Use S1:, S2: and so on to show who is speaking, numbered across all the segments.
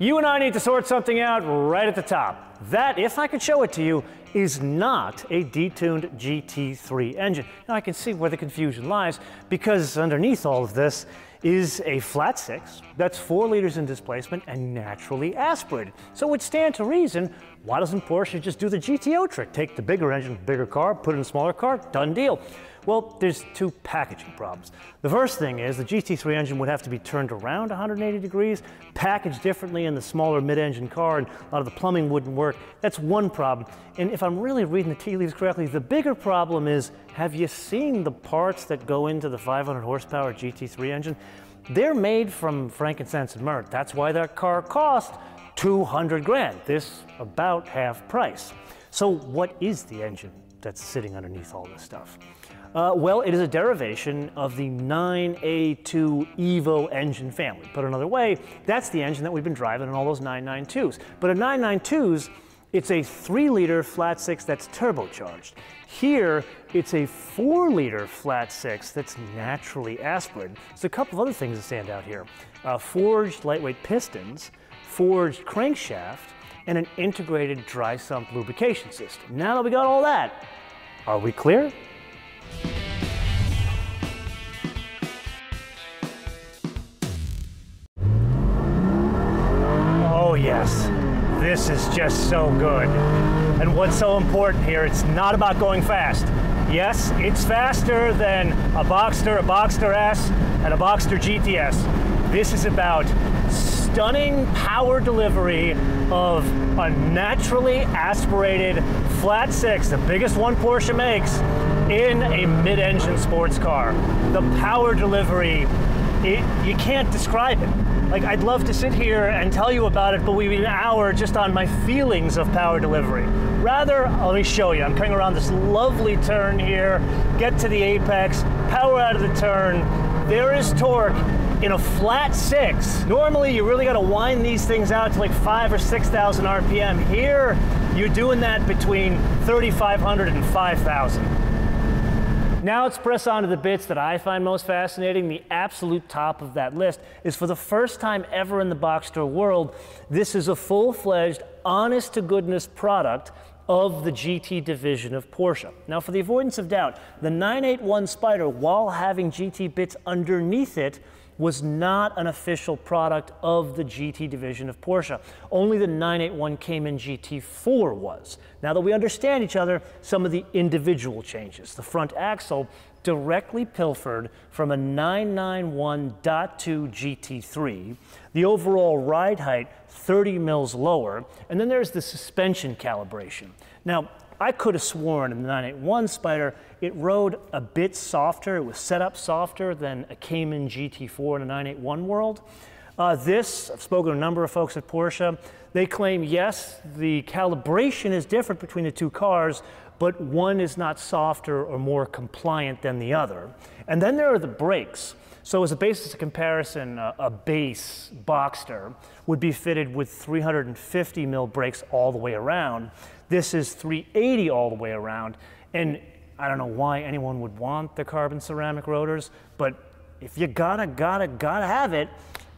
S1: You and I need to sort something out right at the top. That, if I could show it to you, is not a detuned GT3 engine. Now I can see where the confusion lies because underneath all of this is a flat six that's four liters in displacement and naturally aspirated. So it would stand to reason, why doesn't Porsche just do the GTO trick? Take the bigger engine, bigger car, put it in a smaller car, done deal. Well, there's two packaging problems. The first thing is the GT3 engine would have to be turned around 180 degrees, packaged differently in the smaller mid-engine car, and a lot of the plumbing wouldn't work. That's one problem. And if I'm really reading the tea leaves correctly, the bigger problem is, have you seen the parts that go into the 500 horsepower GT3 engine? They're made from frankincense and myrrh. That's why that car cost 200 grand, this about half price. So what is the engine that's sitting underneath all this stuff? Uh, well, it is a derivation of the 9A2 Evo engine family. Put another way, that's the engine that we've been driving in all those 992s. But a 992s, it's a three liter flat six that's turbocharged. Here, it's a four liter flat six that's naturally aspirated. There's a couple of other things that stand out here. Uh, forged lightweight pistons, forged crankshaft, and an integrated dry sump lubrication system. Now that we got all that, are we clear? Is just so good. And what's so important here, it's not about going fast. Yes, it's faster than a Boxster, a Boxster S, and a Boxster GTS. This is about stunning power delivery of a naturally aspirated flat six, the biggest one Porsche makes, in a mid-engine sports car. The power delivery, it, you can't describe it. Like, I'd love to sit here and tell you about it, but we'd be an hour just on my feelings of power delivery. Rather, let me show you. I'm coming around this lovely turn here, get to the apex, power out of the turn. There is torque in a flat six. Normally, you really got to wind these things out to like five or 6,000 RPM. Here, you're doing that between 3,500 and 5,000. Now let's press on to the bits that I find most fascinating. The absolute top of that list is for the first time ever in the Boxster world, this is a full-fledged, honest-to-goodness product of the GT division of Porsche. Now, for the avoidance of doubt, the 981 Spyder, while having GT bits underneath it, was not an official product of the GT division of Porsche. Only the 981 Cayman GT4 was. Now that we understand each other, some of the individual changes. The front axle directly pilfered from a 991.2 GT3. The overall ride height 30 mils lower, and then there's the suspension calibration. Now, I could have sworn in the 981 Spyder, it rode a bit softer. It was set up softer than a Cayman GT4 in a 981 world. Uh, this, I've spoken to a number of folks at Porsche. They claim, yes, the calibration is different between the two cars, but one is not softer or more compliant than the other. And then there are the brakes. So as a basis of comparison, uh, a base Boxster would be fitted with 350 mil brakes all the way around. This is 380 all the way around. And I don't know why anyone would want the carbon ceramic rotors, but if you gotta, gotta, gotta have it,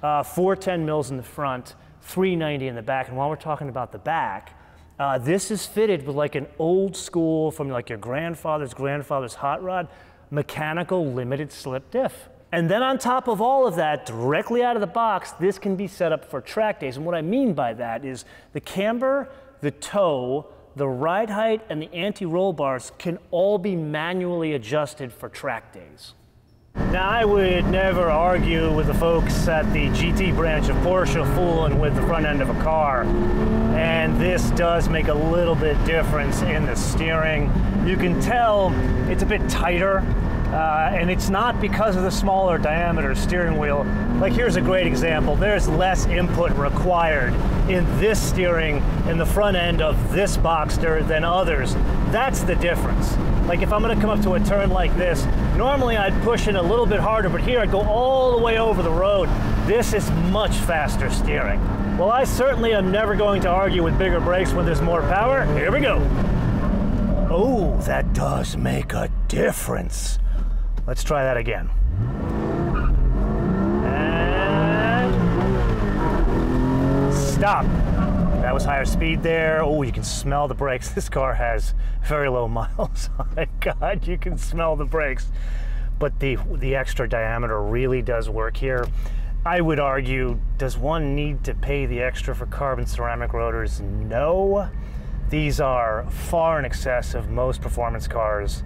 S1: uh, 410 mils in the front, 390 in the back. And while we're talking about the back, uh, this is fitted with like an old school from like your grandfather's grandfather's hot rod, mechanical limited slip diff. And then on top of all of that, directly out of the box, this can be set up for track days. And what I mean by that is the camber, the toe, the ride height and the anti-roll bars can all be manually adjusted for track days. Now, I would never argue with the folks at the GT branch of Porsche fooling with the front end of a car. And this does make a little bit difference in the steering. You can tell it's a bit tighter uh, and it's not because of the smaller diameter steering wheel. Like here's a great example. There's less input required in this steering in the front end of this Boxster than others. That's the difference. Like if I'm gonna come up to a turn like this, normally I'd push it a little bit harder, but here I'd go all the way over the road. This is much faster steering. Well, I certainly am never going to argue with bigger brakes when there's more power. Here we go. Oh, that does make a difference. Let's try that again. And stop. That was higher speed there. Oh, you can smell the brakes. This car has very low miles. my God, you can smell the brakes. But the, the extra diameter really does work here. I would argue, does one need to pay the extra for carbon ceramic rotors? No. These are far in excess of most performance cars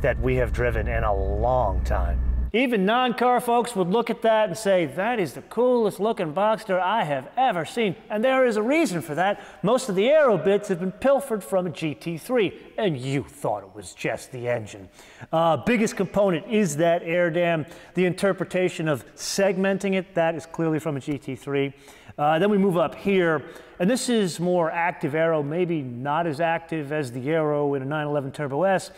S1: that we have driven in a long time. Even non-car folks would look at that and say, that is the coolest looking Boxster I have ever seen. And there is a reason for that. Most of the aero bits have been pilfered from a GT3, and you thought it was just the engine. Uh, biggest component is that air dam. The interpretation of segmenting it, that is clearly from a GT3. Uh, then we move up here, and this is more active aero, maybe not as active as the aero in a 911 Turbo S,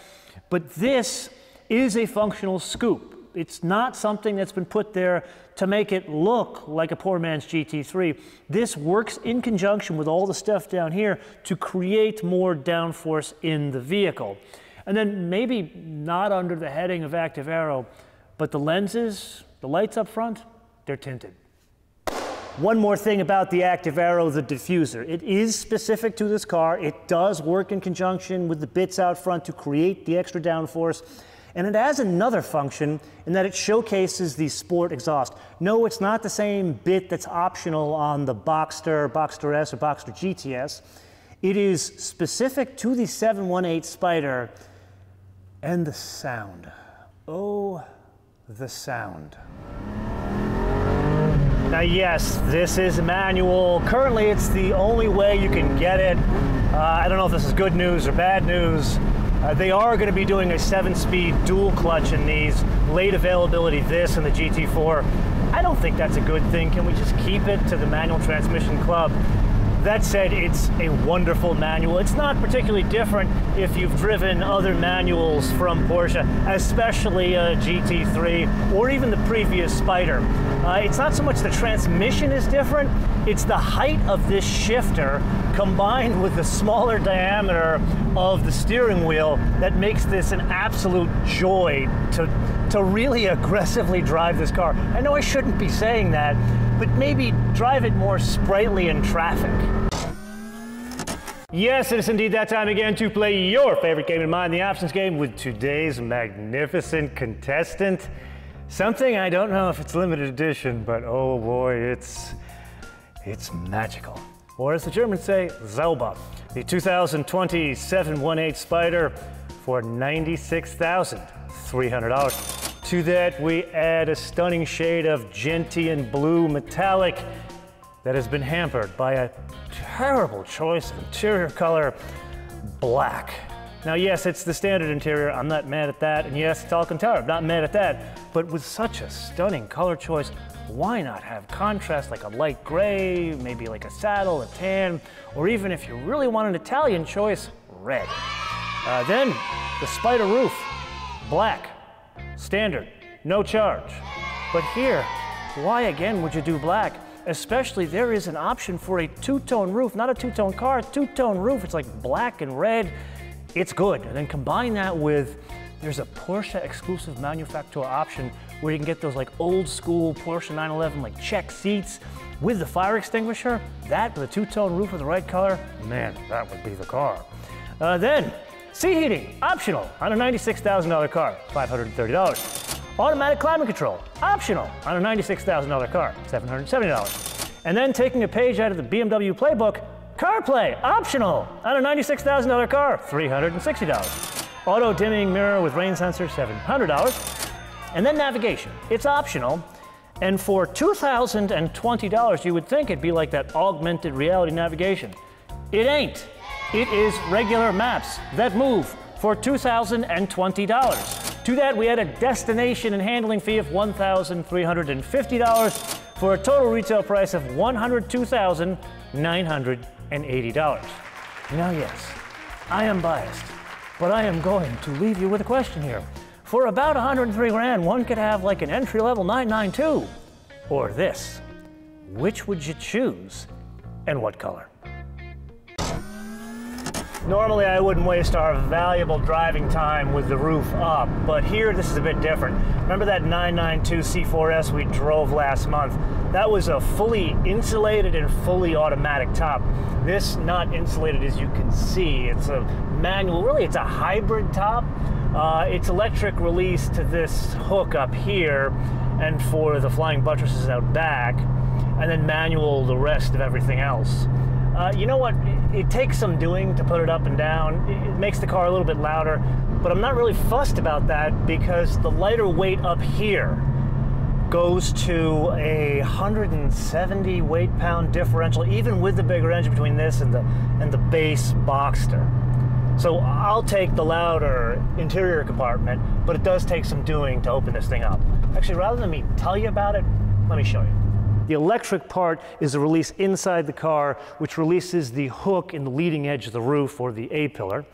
S1: but this is a functional scoop. It's not something that's been put there to make it look like a poor man's GT3. This works in conjunction with all the stuff down here to create more downforce in the vehicle. And then maybe not under the heading of active aero, but the lenses, the lights up front, they're tinted. One more thing about the Active aero, the diffuser. It is specific to this car. It does work in conjunction with the bits out front to create the extra downforce. And it has another function in that it showcases the sport exhaust. No, it's not the same bit that's optional on the Boxster, Boxster S, or Boxster GTS. It is specific to the 718 Spyder and the sound. Oh, the sound. Now yes, this is manual. Currently it's the only way you can get it. Uh, I don't know if this is good news or bad news. Uh, they are going to be doing a seven-speed dual clutch in these. Late availability this and the GT4. I don't think that's a good thing. Can we just keep it to the manual transmission club? That said, it's a wonderful manual. It's not particularly different if you've driven other manuals from Porsche, especially a GT3 or even the previous Spyder. Uh, it's not so much the transmission is different, it's the height of this shifter combined with the smaller diameter of the steering wheel that makes this an absolute joy to, to really aggressively drive this car. I know I shouldn't be saying that, but maybe drive it more sprightly in traffic. Yes, it is indeed that time again to play your favorite game in mind, the options game, with today's magnificent contestant. Something I don't know if it's limited edition, but oh boy, it's it's magical. Or as the Germans say, Zauber. The 2020 718 Spyder for $96,300. To that, we add a stunning shade of gentian blue metallic that has been hampered by a terrible choice of interior color, black. Now, yes, it's the standard interior. I'm not mad at that. And yes, it's Alcantara. I'm not mad at that. But with such a stunning color choice, why not have contrast like a light gray, maybe like a saddle, a tan, or even if you really want an Italian choice, red. Uh, then the spider roof, black. Standard, no charge. But here, why again would you do black? Especially there is an option for a two-tone roof, not a two-tone car, two-tone roof. It's like black and red. It's good. And then combine that with, there's a Porsche exclusive manufacturer option where you can get those like old school Porsche 911 like check seats with the fire extinguisher. That with a two-tone roof with the right color, man, that would be the car. Uh, then Seat heating, optional on a $96,000 car, $530. Automatic climate control, optional on a $96,000 car, $770. And then taking a page out of the BMW playbook, CarPlay, optional on a $96,000 car, $360. Auto dimming mirror with rain sensor, $700. And then navigation, it's optional. And for $2,020, you would think it'd be like that augmented reality navigation. It ain't. It is regular maps that move for $2,020. To that, we add a destination and handling fee of $1,350 for a total retail price of $102,980. Now, yes, I am biased, but I am going to leave you with a question here. For about 103 grand, one could have like an entry-level 992 or this. Which would you choose and what color? Normally I wouldn't waste our valuable driving time with the roof up, but here this is a bit different. Remember that 992 C4S we drove last month? that was a fully insulated and fully automatic top. This not insulated as you can see. It's a manual, really it's a hybrid top. Uh, it's electric release to this hook up here and for the flying buttresses out back, and then manual the rest of everything else. Uh, you know what? It, takes some doing to put it up and down. It, it makes the car a little bit louder, but I'm not really fussed about that because the lighter weight up here goes to a 170 weight pound differential, even with the bigger engine between this and the and the base Boxster. So I'll take the louder interior compartment, but it does take some doing to open this thing up. Actually, rather than me tell you about it, let me show you. The electric part is a release inside the car, which releases the hook in the leading edge of the roof or the A-pillar.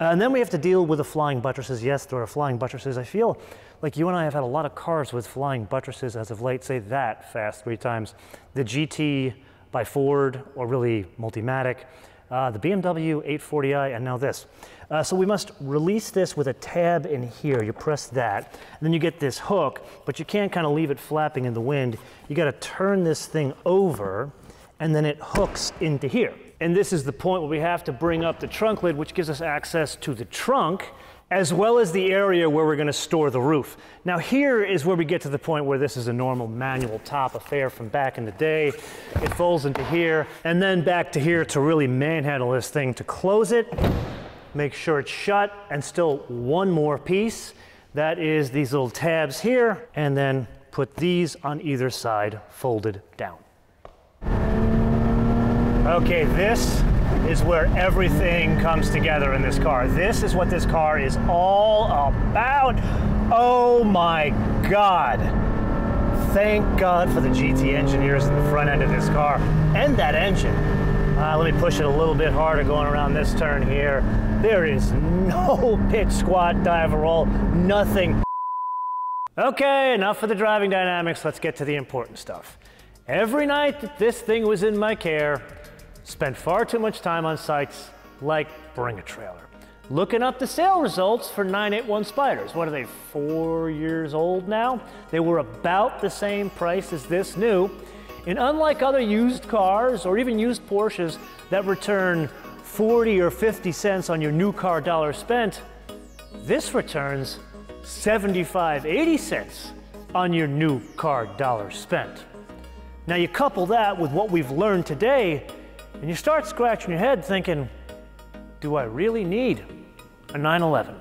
S1: Uh, and then we have to deal with the flying buttresses. Yes, there are flying buttresses. I feel like you and I have had a lot of cars with flying buttresses as of late. Say that fast three times. The GT by Ford, or really Multimatic, uh, the BMW 840i, and now this. Uh, so we must release this with a tab in here. You press that, and then you get this hook, but you can't kind of leave it flapping in the wind. You got to turn this thing over, and then it hooks into here. And this is the point where we have to bring up the trunk lid, which gives us access to the trunk, as well as the area where we're going to store the roof. Now here is where we get to the point where this is a normal manual top affair from back in the day. It folds into here and then back to here to really manhandle this thing to close it, make sure it's shut, and still one more piece. That is these little tabs here, and then put these on either side folded down. Okay, this is where everything comes together in this car. This is what this car is all about. Oh my God. Thank God for the GT engineers in the front end of this car and that engine. Uh, let me push it a little bit harder going around this turn here. There is no pitch, squat, dive, roll, nothing. Okay, enough of the driving dynamics. Let's get to the important stuff. Every night that this thing was in my care, spent far too much time on sites like Bring a Trailer. Looking up the sale results for 981 Spyders. What are they, four years old now? They were about the same price as this new. And unlike other used cars or even used Porsches that return 40 or 50 cents on your new car dollar spent, this returns 75, 80 cents on your new car dollar spent. Now you couple that with what we've learned today and you start scratching your head thinking, do I really need a 911?